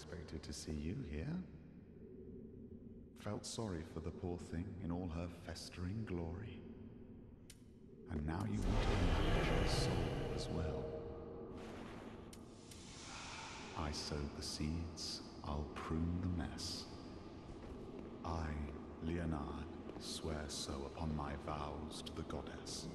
expected to see you here. Felt sorry for the poor thing in all her festering glory. And now you want to manage her soul as well. I sowed the seeds, I'll prune the mess. I, Leonhard, swear so upon my vows to the goddess.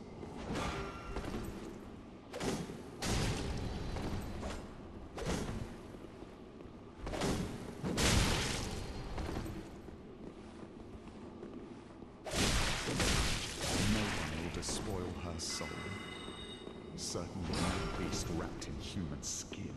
Despoil her soul. Certainly no beast wrapped in human skin.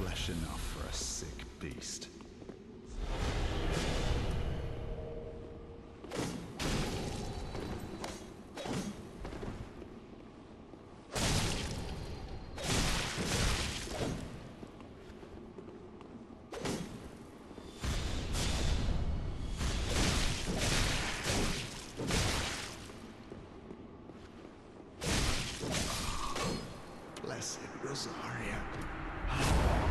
flesh enough for a sick beast. Blessed Rosaria.